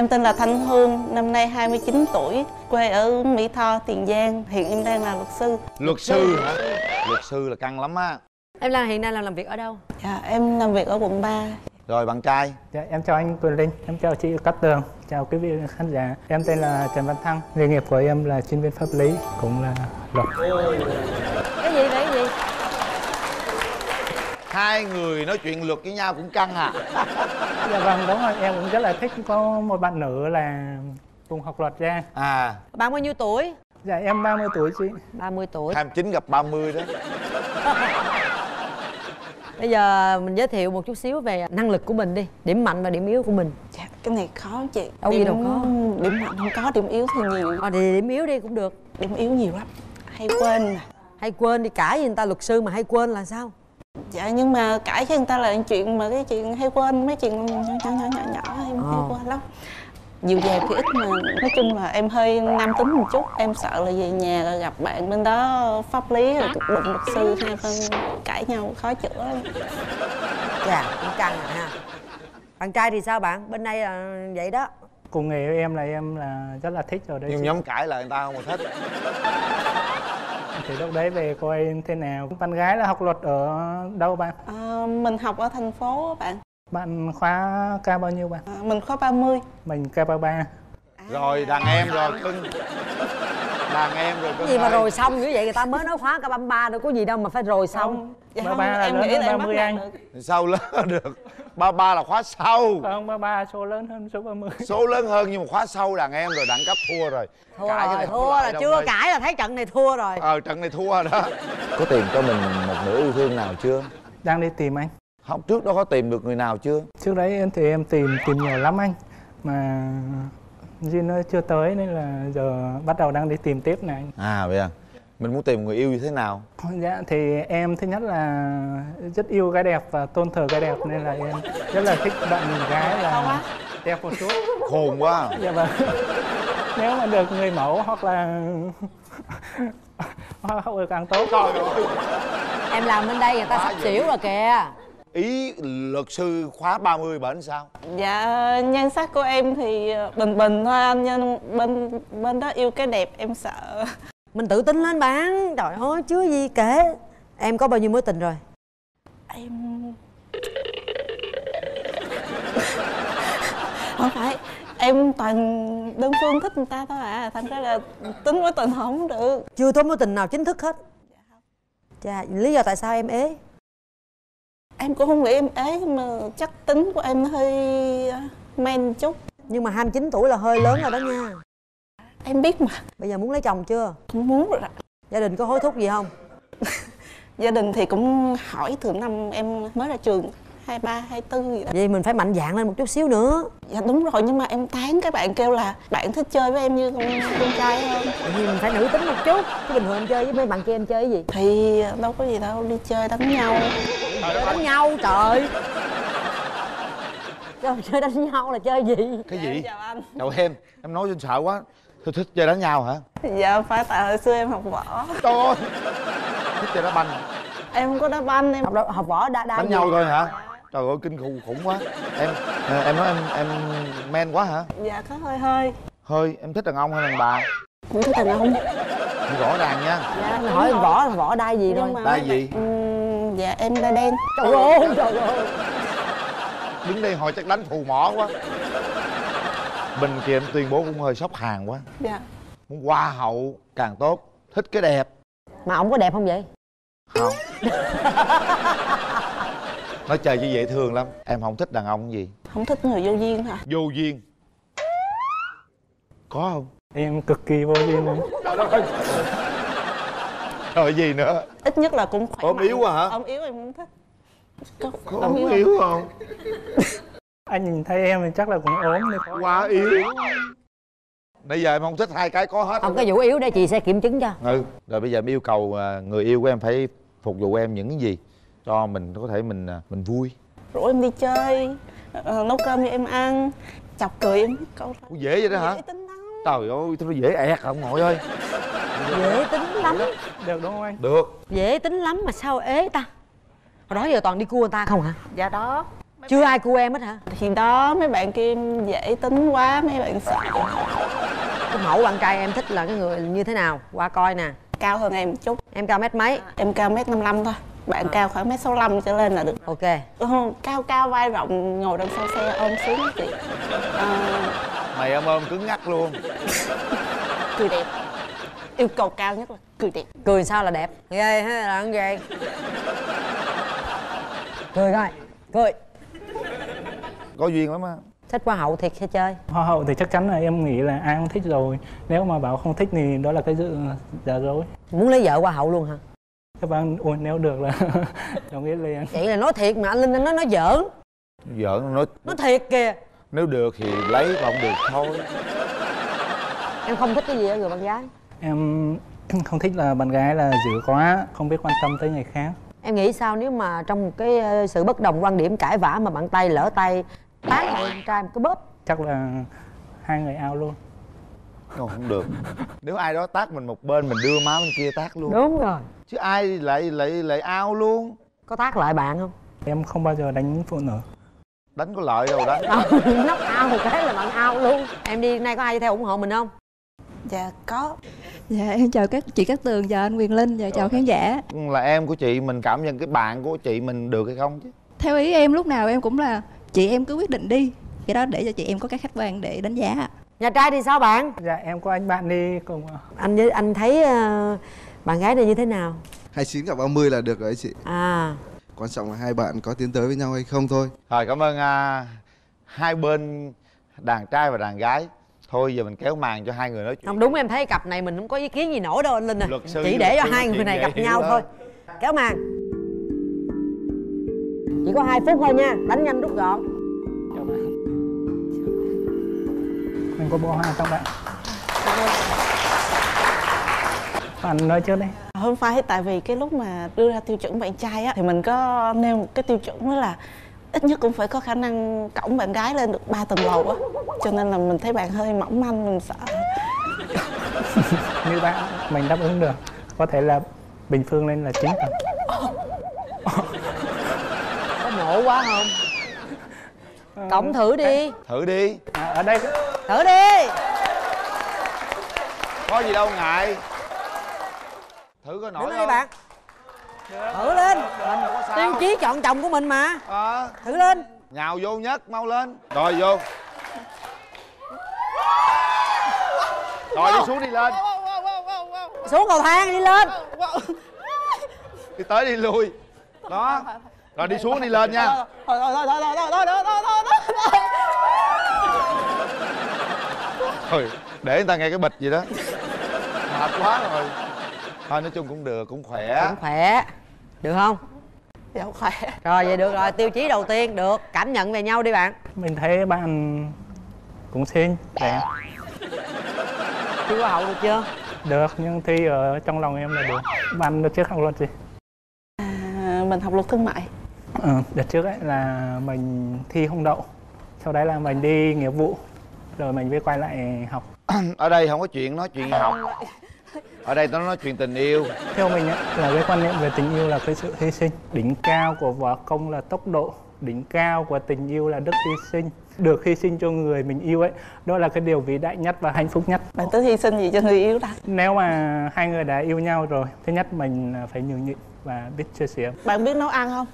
Em tên là Thanh Hương, năm nay 29 tuổi, quê ở Mỹ Tho, Tiền Giang. Hiện em đang là luật sư. luật sư hả luật sư là căng lắm á em là hiện nay là làm việc ở đâu Dạ, em làm việc ở quận 3. rồi bạn trai Dạ, em chào anh Quyền Linh, em chào chị Cát Tường, chào quý vị khán giả. Em tên là Trần Văn Thăng, nghề nghiệp của em là chuyên viên pháp lý, cũng là luật. cái gì vậy cái gì hai người nói chuyện luật với nhau cũng căng à Dạ vâng, đúng rồi, em cũng rất là thích có một bạn nữ là cùng học luật ra. à bạn bao nhiêu tuổi Dạ, em 30 tuổi chị. 30 tuổi 29 gặp 30 đó bây giờ mình giới thiệu một chút xíu về năng lực của mình đi điểm mạnh và điểm yếu của mình Dạ, cái này khó chị. Đâu gì đâu khó. Điểm mạnh không có, điểm yếu thì nhiều. à, thì điểm yếu đi cũng được Điểm yếu nhiều lắm. Hay quên hay quên đi cãi với người ta luật sư mà hay quên là sao Dạ, nhưng mà cãi với người ta là chuyện mà cái chuyện hay quên, mấy chuyện nhỏ nhỏ nhỏ nhỏ, nhỏ em hay Ờ. quên lắm. Dịu dàng thì ít mà nói chung là em hơi nam tính một chút em sợ là về nhà rồi gặp bạn bên đó pháp lý rồi đụng luật sư hai bên cãi nhau khó chữa. Lắm chà cũng căng à ha. Bạn trai thì sao bạn? Bên đây là vậy đó. Cùng nghề với em là em là rất là thích rồi đấy nhưng nhóm cãi là người ta không có thích Thì lúc đấy về coi thế nào. Bạn gái là học luật ở đâu bạn? à, mình học ở thành phố bạn Bạn khóa ca bao nhiêu bạn? à, mình khóa 30 Mình ca ba ba. rồi đàn em rồi cưng đàn em rồi cái cưng gì mà rồi xong như vậy người ta mới nói khóa cả băm ba đâu có gì đâu mà phải rồi xong Không, dạ Ba không, ba là em lớn nghĩ là em 30 bắt anh. được sao lớn được ba ba là khóa sau. Không, ba ba số lớn hơn số 30. số lớn hơn nhưng mà khóa sau đàn em rồi đẳng cấp thua rồi. Thua Cãi cái rồi thua là chưa ơi. cãi là thấy trận này thua rồi. Ờ trận này thua rồi đó. Có tìm cho mình một nửa yêu thương nào chưa? Đang đi tìm anh. không trước đó có tìm được người nào chưa? Trước đấy thì em tìm tìm nhiều lắm anh. Mà Duy nó chưa tới nên là giờ bắt đầu đang đi tìm tiếp này anh. À vậy à mình muốn tìm người yêu như thế nào? Dạ thì em thứ nhất là rất yêu gái đẹp và tôn thờ gái đẹp nên là em rất là thích bạn gái là đẹp một chút. Khôn quá. Dạ vâng. Nếu mà được người mẫu hoặc là hoa hậu càng tốt. Ơi em làm bên đây người ta sắp xỉu rồi kìa. Ý luật sư khóa 30 bển sao? Dạ nhan sắc của em thì bình bình thôi anh nhưng bên bên đó yêu cái đẹp em sợ mình tự tin lên bạn. Trời ơi chứ gì kể. Em có bao nhiêu mối tình rồi? Em không phải em toàn đơn phương thích người ta thôi à. Thành ra là tính mối tình không được. Chưa có mối tình nào chính thức hết. Chà lý do tại sao em ế? Em cũng không nghĩ em ế mà chắc tính của em hơi à, men chút. Nhưng mà 29 tuổi là hơi lớn rồi đó nha em biết mà. Bây giờ muốn lấy chồng chưa? Cũng muốn rồi gia đình có hối thúc gì không? Gia đình thì cũng hỏi từ năm em mới ra trường hai ba hai tư gì đó. Vậy mình phải mạnh dạn lên một chút xíu nữa. Dạ đúng rồi nhưng mà em tán các bạn kêu là bạn thích chơi với em như con, con trai hơn Tại vì mình phải nữ tính một chút. Chứ bình thường em chơi với mấy bạn kia em chơi cái gì? Thì đâu có gì đâu đi chơi đánh nhau. Chơi đánh nhau trời. Chơi, chơi đánh nhau là chơi gì? Cái gì? Chào anh. Chào em em nói cho sợ quá tôi thích chơi đánh nhau hả? Dạ phải tại hồi xưa em học võ. Trời ơi! Thích chơi đá banh. Em không có đá banh em học học võ đa đa đánh nhau thôi hả? Trời ơi kinh khủng khủng quá. Em ờ, em nói em em men quá hả? Dạ có hơi hơi. Hơi em thích đàn ông hay đàn bà? Cũng thích đàn ông. Rõ ràng nha. Dạ hỏi võ võ đai gì thôi. Đai gì? Ừm, dạ em da đen. Trời ơi! Trời ơi đứng đây hồi chắc đánh phù mỏ quá bên kia em tuyên bố cũng hơi sốc hàng quá. Dạ. Muốn hoa hậu càng tốt thích cái đẹp. Mà ổng có đẹp không vậy? Không. Nói chơi chứ dễ thương lắm. Em không thích đàn ông gì. Không thích người vô duyên hả? Vô duyên. Có không? Em cực kỳ vô duyên này. Rồi gì nữa? Ít nhất là cũng khỏe ốm yếu à hả? Ốm yếu em không thích. Có, có ốm ốm yếu yếu không Anh nhìn thấy em thì chắc là cũng ốm nên quá yếu. Nãy giờ em không thích hai cái có hết không cái vụ yếu đây chị sẽ kiểm chứng cho. Ừ rồi bây giờ em yêu cầu à, người yêu của em phải phục vụ em những cái gì cho mình có thể mình à, mình vui. Rủ em đi chơi ờ, nấu cơm cho em ăn chọc cười em. Câu dễ vậy đó hả? Dễ tính lắm. Trời ơi tôi dễ ẹt à ông nội ơi? Dễ tính lắm. được đúng không anh? được. Dễ tính lắm mà sao ế ta? Hồi đó giờ toàn đi cua người ta không hả? Dạ đó chưa ai cua em hết hả? Thì đó mấy bạn kia em dễ tính quá mấy bạn sợ. Cái mẫu bạn trai em thích là cái người như thế nào? Qua coi nè. Cao hơn em một chút. Em cao mét mấy? Em cao mét 55 thôi. Bạn cao khoảng mét 65 trở lên là được. Ok. Ừ, cao cao vai rộng ngồi đằng sau xe ôm sướng chị à, mày ôm ôm cứng ngắc luôn. Cười đẹp. Yêu cầu cao nhất là cười đẹp. Cười sao là đẹp? Ghê hay là không ghê. Cười coi. Cười có duyên lắm á. Thích hoa hậu thiệt hay chơi? Hoa hậu thì chắc chắn là em nghĩ là ai cũng thích rồi. Nếu mà bảo không thích thì đó là cái sự giả dối. Muốn lấy vợ hoa hậu luôn hả? Các bạn ôi nếu được là đồng ý liền. Vậy là nói thiệt mà anh linh anh nói nói giỡn. Giỡn nói nói thiệt kìa. Nếu được thì lấy mà không được thôi. Em không thích cái gì ở người bạn gái? Em không thích là bạn gái là dữ quá không biết quan tâm tới người khác. Em nghĩ sao nếu mà trong một cái ờ, sự bất đồng quan điểm cãi vã mà bạn tay lỡ tay tát người con trai một cái bóp. Chắc là hai người ao luôn. Không, không được. Nếu ai đó tác mình một bên mình đưa má bên kia tác luôn. Đúng rồi. Chứ ai lại lại lại ao luôn? Có tát lại bạn không? Em không bao giờ đánh phụ nữ. Đánh có lợi đâu đánh nóc ao một cái là bạn ao luôn. Em đi nay có ai theo ủng hộ mình không? Dạ có. Dạ em chào các chị Cát Tường, chào anh Quyền Linh, và chào khán giả. Là em của chị mình cảm nhận cái bạn của chị mình được hay không chứ? Theo ý em lúc nào em cũng là chị em cứ quyết định đi. Cái đó để cho chị em có cái khách quan để đánh giá nhà trai thì sao bạn? Dạ em có anh bạn đi cùng anh với anh thấy ờ, bạn gái này như thế nào? 29 gặp 30 là được rồi ấy chị. À. Quan trọng là hai bạn có tiến tới với nhau hay không thôi. Rồi cảm ơn à, hai bên đàn trai và đàn gái. Thôi giờ mình kéo màn cho hai người nói chuyện. Không đúng em thấy cặp này mình không có ý kiến gì nổi đâu anh linh à. Luật sư chỉ để cho hai người này gặp nhau đó. thôi. Kéo màn chỉ có hai phút thôi nha đánh nhanh rút gọn. Chào bạn. Mình có bó hoa trong bạn. Bạn nói trước đi. Không phải tại vì cái lúc mà đưa ra tiêu chuẩn bạn trai á thì mình có nêu một cái tiêu chuẩn đó là ít nhất cũng phải có khả năng cõng bạn gái lên được 3 tầng lầu á. Cho nên là mình thấy bạn hơi mỏng manh mình sợ. Như bạn mình đáp ứng được. Có thể là bình phương lên là chín tầng quá không? Cộng thử đi. Thử đi. À, ở đây. Thử đi. Có gì đâu ngại. Thử coi thử nổi đi không bạn. Thử lên. Mình tiêu chí chọn chồng của mình mà. À, thử lên. Nhào vô nhất mau lên. Rồi vô. Rồi đi xuống đi lên. Xuống cầu thang đi lên. Đi tới đi lui. Đó rồi đi xuống đi lên nha thôi thôi thôi thôi thôi thôi thôi thôi thôi thôi thôi để người ta nghe cái bịch gì đó mệt quá rồi thôi nói chung cũng được cũng khỏe cũng khỏe được không dạ khỏe rồi vậy được rồi tiêu chí đầu tiên được cảm nhận về nhau đi bạn mình thấy bạn cũng xinh đẹp thi hoa hậu được chưa được nhưng thi ở trong lòng em là được bạn đợt trước học luật gì à, mình học luật thương mại ừ, đợt trước ấy là mình thi không đậu. Sau đấy là mình đi nghiệp vụ rồi mình mới quay lại học. Ở đây không có chuyện nói chuyện học. Ở đây tao nói chuyện tình yêu. Theo mình ấy, là cái quan niệm về tình yêu là cái sự hy sinh. Đỉnh cao của võ công là tốc độ đỉnh cao của tình yêu là đức hy sinh. Được hy sinh cho người mình yêu ấy đó là cái điều vĩ đại nhất và hạnh phúc nhất. Bạn tính hy sinh gì cho người yêu ta? Nếu mà hai người đã yêu nhau rồi thứ nhất mình phải nhường nhịn và biết chia sẻ. Bạn biết nấu ăn không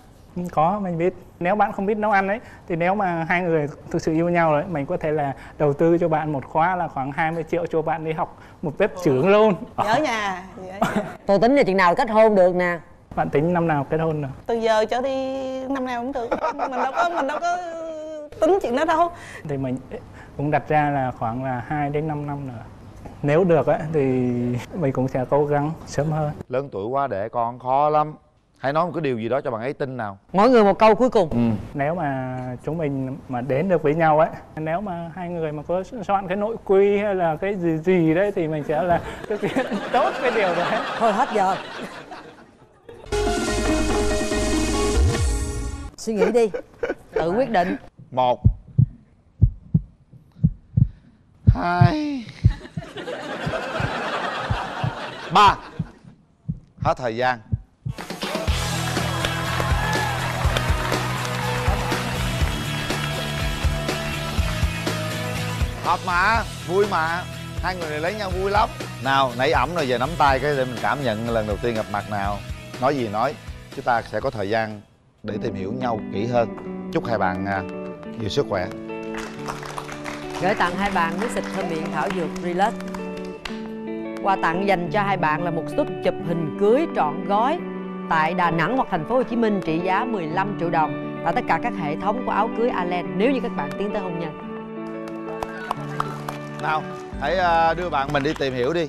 có mình biết. Nếu bạn không biết nấu ăn ấy thì nếu mà hai người thực sự yêu nhau rồi ấy, mình có thể là đầu tư cho bạn một khóa là khoảng 20 triệu cho bạn đi học một bếp trưởng luôn. Nhớ nhà nhớ nhà. tôi tính là chừng nào kết hôn được nè. Bạn tính năm nào kết hôn được từ giờ trở đi năm nào cũng được. Mình đâu có mình đâu có tính chuyện đó đâu. Thì mình cũng đặt ra là khoảng là 2 đến 5 năm nữa. Nếu được ấy, thì mình cũng sẽ cố gắng sớm hơn. Lớn tuổi quá để con khó lắm hãy nói một cái điều gì đó cho bạn ấy tin nào. Mỗi người một câu cuối cùng. Ừ. Nếu mà chúng mình mà đến được với nhau ấy nếu mà hai người mà có soạn cái nội quy hay là cái gì gì đấy thì mình sẽ là thực hiện tốt cái điều đấy. Thôi hết giờ. Suy nghĩ đi. Tự quyết định. Một. Hai. Ba. Hết thời gian hợp mà, vui mà. Hai người này lấy nhau vui lắm. Nào, nãy ẩm rồi, giờ nắm tay cái để mình cảm nhận lần đầu tiên gặp mặt nào. Nói gì nói, chúng ta sẽ có thời gian để tìm hiểu nhau kỹ hơn. Chúc hai bạn à, nhiều sức khỏe. Gửi tặng hai bạn nước xịt thơm miệng thảo dược relax. Quà tặng dành cho hai bạn là một suất chụp hình cưới trọn gói tại Đà Nẵng hoặc thành phố Hồ Chí Minh trị giá 15 triệu đồng. Tại tất cả các hệ thống của áo cưới Allen, nếu như các bạn tiến tới hôn nhân nào hãy à, đưa bạn mình đi tìm hiểu đi.